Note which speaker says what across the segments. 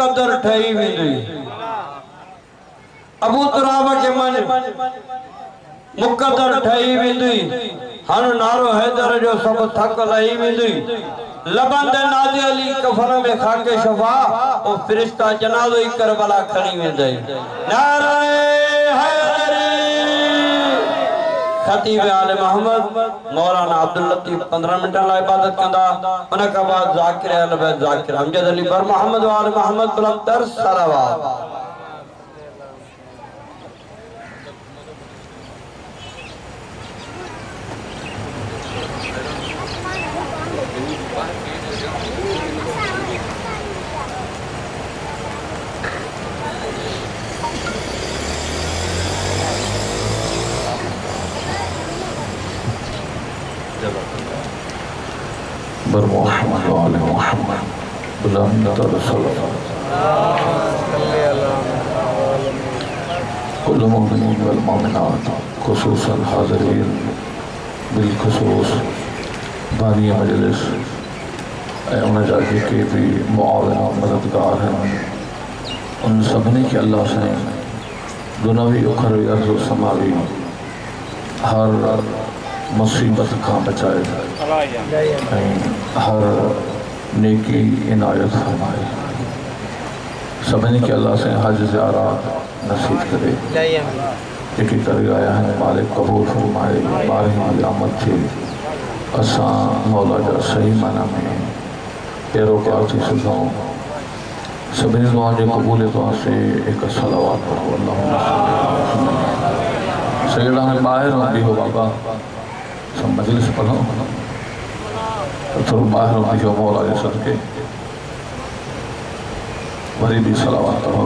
Speaker 1: मुक़दर ठही वेंदी अबू तुराब खे मन मुक़दर ठही वेंदी हण नारो हैदर जो सभु थक लही वेंदी लबंद नाज़ी अली कफन में खाके शफा, ओ फरिश्ता जनाज़ो ई करबला खणी वेंदई नारे हैदरी खतीब आले मोहम्मद, मौलाना अब्दुल लतीफ 15 मिनट ला इबादत कंदा। उन बाद ज़ाकिर बैत ज़ाकिर अमजद अली, बर मोहम्मद वाले मोहम्मद बुलंदर सलावत
Speaker 2: बर मोहम्मद वाले मोहम्मद बुलंद कुल मोमिनीन वल मोमिनात खुसूसन हाज़रीन बिलखुसूस बानी मजलिस ऐं उन जा जेके बि मुआविन मददगार आहिनि उन सभिनी खे अलाह साईं दुनवी उखरवी अर्ज़ो समावी हर मुसीबत खां बचाए हर नेकी इनायत फरमाए सभिनी खे अलाह साईं हज ज़ियारात नसीब करे जेके करे आया आहिनि मालिक क़बूल फरमाए ॿारहीं आमद थिए असां मौला जा सही माना में पैरोकार थी सघूं सभिनी दुआ जे क़बूलियत वास्ते हिकु सलावात पढ़ो अलाह सगड़ा में ॿाहिरि हो बाबा सब मजलिस पढ़ो तो थोरो ॿाहिरि हूंदी हो मौला जे सदके वरी बि सलावात पढ़ो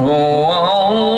Speaker 2: 哦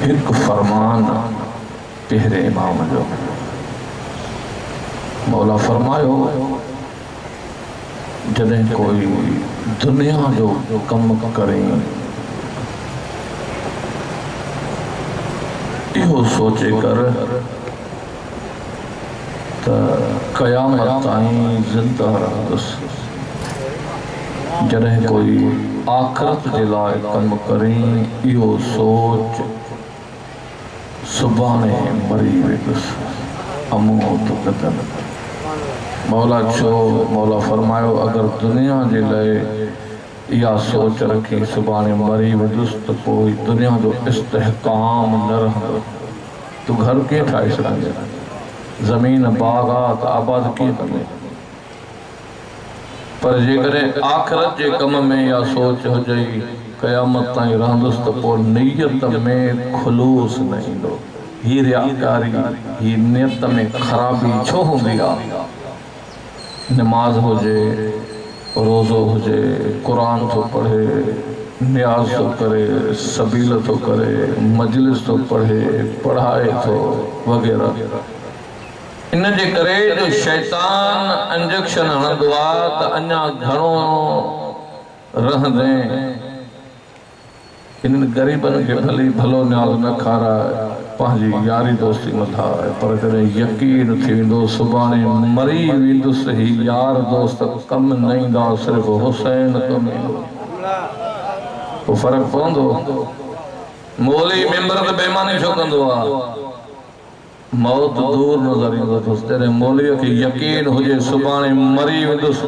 Speaker 2: हिकु फरमान पहिरे इमाम जो मौला फरमायो, जॾहिं कोई दुनिया जो कमु करे, इहो सोचे कर त क़यामत ताईं ज़िंदा रहंदुसि। जॾहिं कोई आख़िरत जे लाइ कमु करे, इहो सोच सुभाणे मरी वेंदुसि। अमूत कदम मौला छो मौला फरमायो, अगरि दुनिया जे लाइ इहा सोच रखी, सुभाणे मरी वेंदुसि त दुनिया जो इस्तेहकाम न रहंदो। तूं घर कीअं ठाहे सघंदे ज़मीन बाग़ात आबाद कीअं कंदे? पर जेकॾहिं आख़िरत जे कम में इहा सोच हुजे क़यामत ताईं रहंदुसि, त पोइ में खुलूस न ईंदो। रियाकारी ही नियत में ख़राबी छो हूंदी नमाज़ हुजे, रोज़ो हुजे क़ुर थो पढ़े, न्याज़ तो करे, सबील तो करे, मजलिस तो पढ़े, पढ़ाए तो वग़ैरह। इन जे करे जो शैतान इंजेक्शन हणंदो त अञा घणो रहंदे। इन्हनि ग़रीबनि खे भली भलो न्याज़ न खाराए। यारी दोस्ती मथां पर यकीन थी वेंदो सुभाणे मरी वेंदुसि ही यार दोस्त कमु न ईंदा हुसैन कमु ईंदो पोइ मोली मेंबर त बेईमानी छो कंदो मौत दूर नज़र ईंदो अथसि खे यकीन हुजे, सुभाणे मरी वेंदुसि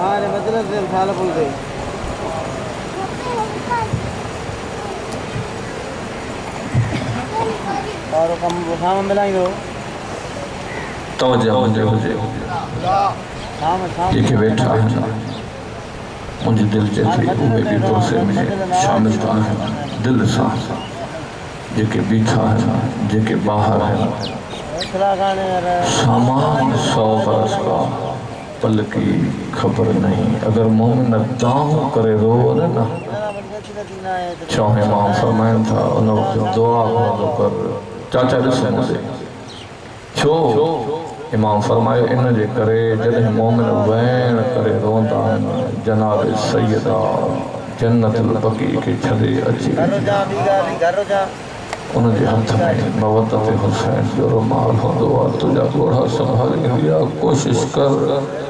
Speaker 3: हाँ मतलब से साल बोल दे और कम शाम मिलाएँगे
Speaker 2: तवजह मुंहिंजे हुजे
Speaker 3: शाम शाम
Speaker 2: जेके वेठा आहिनि मुंहिंजी दिलि चए थी उहे बि प्रोसे में शामिल था दिलि सां जेके बीठा आहिनि जेके
Speaker 3: खाने यार
Speaker 2: सामान सौ बरस का पल की खबर नहीं। अगर मोमिन दाहू करे रो न चौहे माँ फरमाइनि था उन वक़्तु दुआ घुरंदो कर चाचा ॾिस मूंखे छो, इमाम फरमायो इन जे करे जॾहिं मोमिन वैण जनाब सैदा जन्नत बकी के छॾे अची। उनजे हथ में मवदत हुसैन जो रुमाल हूंदो आहे तुंहिंजा ॻोढ़ा संभालींदी आहे कोशिशि कर।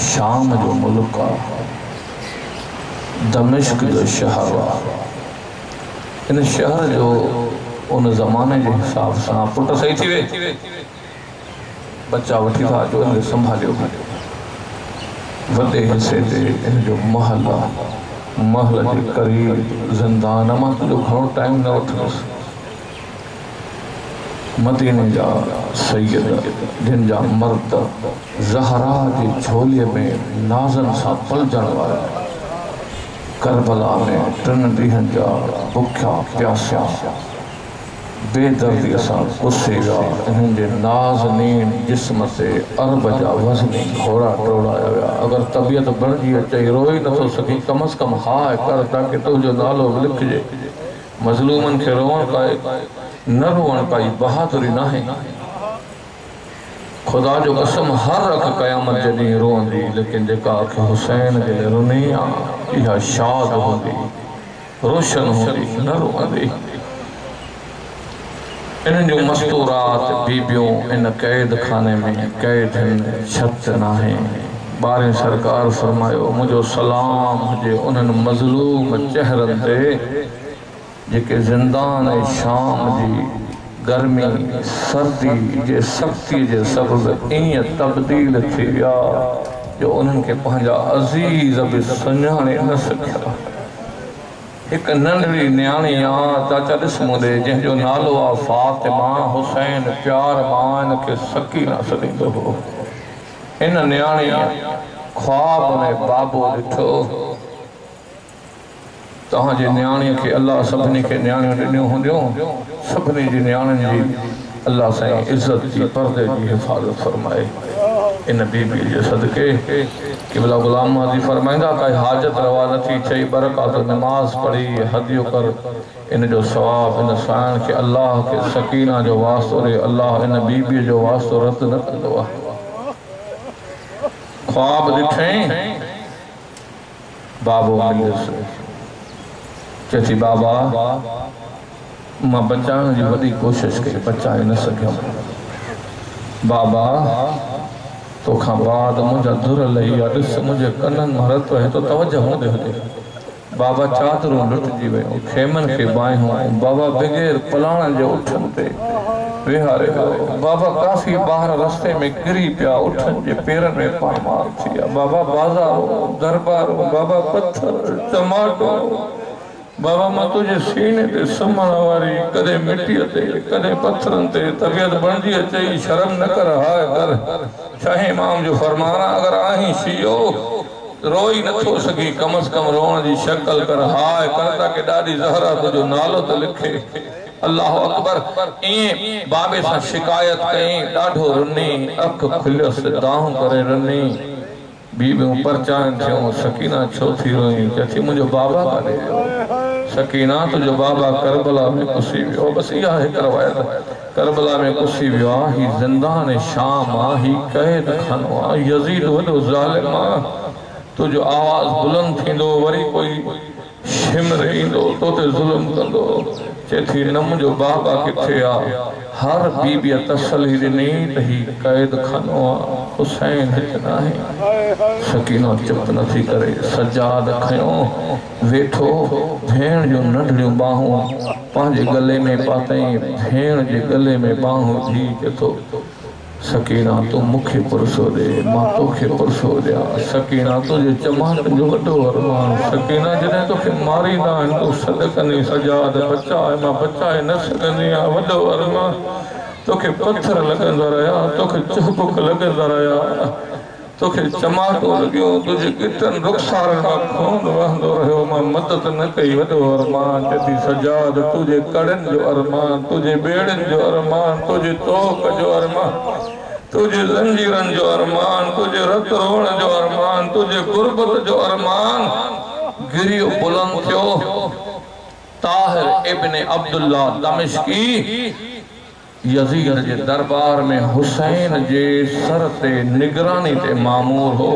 Speaker 2: शाम जो मुल्क दमिश्क जो शहर इन शहर जो उन ज़माने जे हिसाब सां पुट सही थी वे। बच्चा वठी था अचो हिनखे संभालियो वॾे हिसे ते जो महल महल जे करीब ज़िंदान माँ तुंहिंजो घणो टाइम न वठंदुसि। मदीने जा सैद जिन जा मर्द, ज़हरा जी झोलीअ में नाज़नि सां पलजण वारा करबला में टिनि ॾींहंनि जा बुखिया प्यासिया। बेदर्दीअ सां पुसे विया इन्हनि जे नाज़नीन जिस्म ते अरब जा वज़नी घोड़ा टोड़ाया विया अगरि तबियत बणिजी अचे रोई नथो सघी कम अज़ कम हाय कर ताकी तुंहिंजो नालो लिखिजे। मज़लूमनि खे रोअण काए न रोअण काई बहादुरी नाहे। ख़ुदा जो कसम, हर रख क़यामत जॾहिं रोअंदी लेकिन जेका अख हुसैन जे लाइ रुनी आहे शाद हूंदी, रोशन हूंदी, न रोअंदी इन्हनि जूं मस्तूरात बीबियूं इन क़ैद खाने में, क़ैद आहिनि छत नाहे। ॿारहें सरकार फरमायो, मुंहिंजो सलाम हुजे उन्हनि मज़लूम चेहरनि ते। जेके ज़िंदान ऐं शाम जी गर्मी, सर्दी, जे सख़्ती, जे सबबु ईअं तब्दील थी विया जो उन्हनि खे पंहिंजा अज़ीज़ बि सुञाणे न सघिया हिकु नंढड़ी न्याणी आहे चाचा ॾिस मूंदे जंहिंजो नालो आहे फातिमा, हुसैन, प्यार माँ हिनखे सकी न सॾींदो हो। हिन न्याणीअ ख्वाब में बाबो ॾिठो तव्हांजे न्याणीअ खे अलाह सभिनी खे न्याणियूं ॾिनियूं हूंदियूं, सभिनी जी न्याणियुनि जी अलाह साईं इज़त जी परदे जी हिफ़ाज़त फरमाए। इन बीबीअ जे सदके किबला गुलाम मादी फरमाईंदा, काई हाजत रवा नथी, चई बरकात नमाज़ पढ़ी, हदियो कर। इन जो सवाब, इन साइण खे अलाह खे सकीना जो वास्तो ॾे अलाह इन बीबीअ जो वास्तो रद्द न कंदो आहे ख्वाब ॾिठई बाबो चए थी बाबा माँ बचाइण जी वॾी कोशिशि कई बचाए न सघियुमि बाबा तोखां बाद मुंहिंजा धुर लही विया ॾिस मुंहिंजे कननि माँ रत वहे थो तवजो हूंदे हुजे बाबा चादरूं लुटिजी वियूं खेमनि खे बाहियूं बाबा बग़ैर पलाण जे उठनि ते विहारे बाबा काफ़ी ॿार रस्ते में किरी पिया उठनि जे पेरनि में पामार थी विया बाबा बाज़ारो दरबारो बाबा पथर टमाटो बाबा माँ तुंहिंजे सीने ते सुम्हण वारी कॾहिं मिटीअ ते कॾहिं पथरनि ते तबियत बणिजी अचे शर्म न कर हाय कर शाही इमाम जो फरमान अगरि आहीं शियो रोई नथो सघी कम अज़ कम रोअण जी शक्ल कर हाय कर ताकी ॾाढी ज़हरा तुंहिंजो नालो त लिखे अलाह अकबर ईअं बाबे सां शिकायत कयईं ॾाढो रुनी अखि खुलियसि दाहूं करे रुनी बीबियूं परचान थियूं सकीना छो थी रोई चए मुंहिंजो बाबा काॾे वियो सकीना जो बाबा करबला में कुसी वियो बसि इहा हिकु रवायत करबला में कुसी वियो ही ज़िंदा ने शाम आहे ही क़ैद खानो आहे, यज़ीद वॾो जालिमा तो जो आवाज़ बुलंद थींदो, वरी कोई शिमर ईंदो तो ते ज़ुल्म कंदो। चए थी न मुंहिंजो बाबा किथे आहे हर बीबीअ तसली ॾिनी त ही क़ैद खानो आहे हुसैन हिते न आहे सकीनो चुप नथी करे, सजाद खयो, वेठो, भेण जूं नंढड़ियूं बाहूं, पंहिंजे गले में पातई, भेण जे गले में बाहूं सकीना तूं मूंखे पुरसो ॾे माँ तोखे पुरसो ॾियाँ सकीना तुंहिंजे चमाटनि जो वॾो अरमान सकीना जॾहिं तोखे मारींदा आहिनि तूं सॾ कंदी सजाद बचाए माँ बचाए न सघंदी आहियाँ वॾो अरमान तोखे पथर लॻंदा रहिया, तोखे चुबुक लॻंदा रहिया। तोखे चमाटो लॻियो तुंहिंजे गिटनि रुखसारनि माँ खून वहंदो रहियो। माँ मदद न कई, वॾो अरमान चती सजाद तुंहिंजे कड़नि जो अरमान तुंहिंजे ॿेड़नि जो अरमान तुंहिंजे तोक जो अरमान तुंहिंजे ज़ंजीरनि जो अरमान तुंहिंजे रत रोअण जो अरमान तुंहिंजे गुरबत जो अरमान। गिरियो बुलंद थियो Tahir ibn Abdullah Damishqi. Yazid जे दरबार में हुसैन जे सर ते निगरानी ते मामूर हो,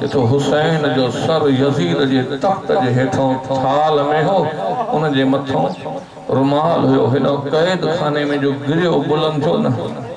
Speaker 2: जिथो हुसैन जो सर यजीद जे तख्त जे हेठों थाल में हो उन जे मथों रुमाल हुयो। हिन कैद खाने में जो गिरियो बुलंद थियो न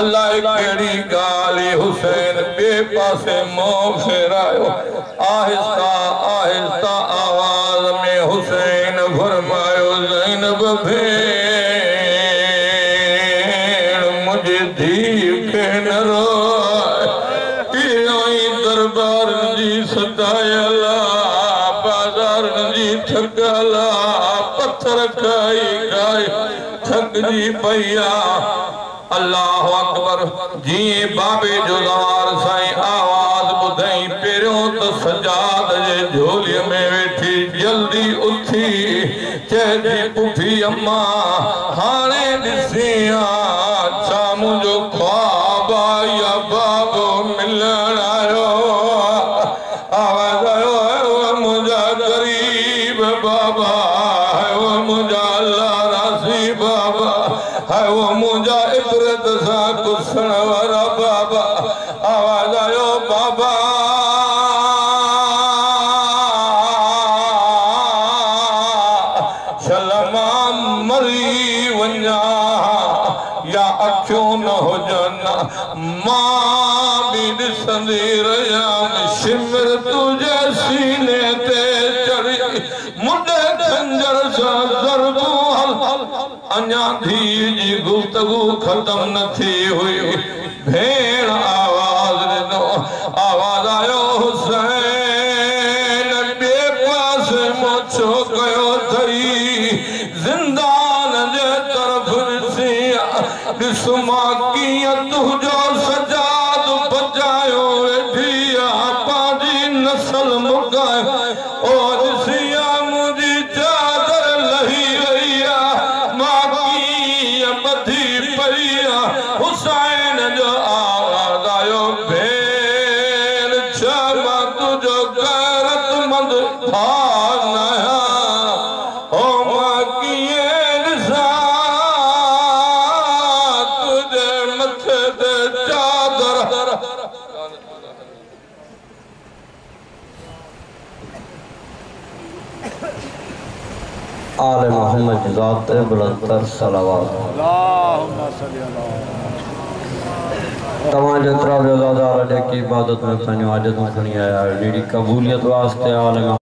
Speaker 2: अलाह कहिड़ी ॻाल्हि हुसैन ॿिए पासे मुंहुं आहिस्ता आहिस्ता आवाज़ में हुसैन फरमायो ज़ैनब भेण मुंहिंजी धीउ खे रोए। इहो दरबार जी सदायल बाज़ार जी ठगल पत्थर खाई खाई ठगजी पई अल्लाह अकबर। जी बाबे जुदार साईं आवाज़ ॿुधई, पहिरियों त सजाद जे झोली में वेठी, जल्दी उथी चए थी पुफी अम्मा, हाणे अञा धीअ जी गुफ़्तगू ख़तम न थी हुई। भेण
Speaker 1: आल मोहम्मद ज़ात बुलंदर सलावत। तव्हां जेतिरा बि अज़ादार जेकी इबादत में पंहिंजो आजतूं खणी आया आहियो जहिड़ी क़बूलियत वास्ते आल